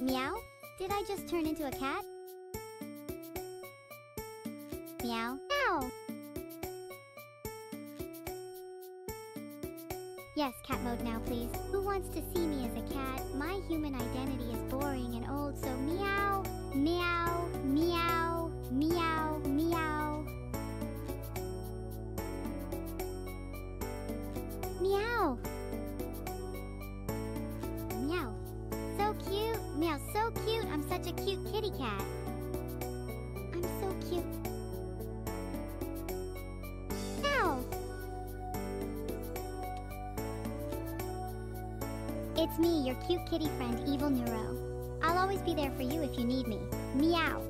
Meow? Did I just turn into a cat? Meow. Meow! Yes, cat mode now, please. Who wants to see me as a cat? My human identity is boring and old, so meow, meow, meow, meow. Meow! Meow. Such a cute kitty cat. I'm so cute. Meow! It's me, your cute kitty friend, Evil Neuro. I'll always be there for you if you need me. Meow.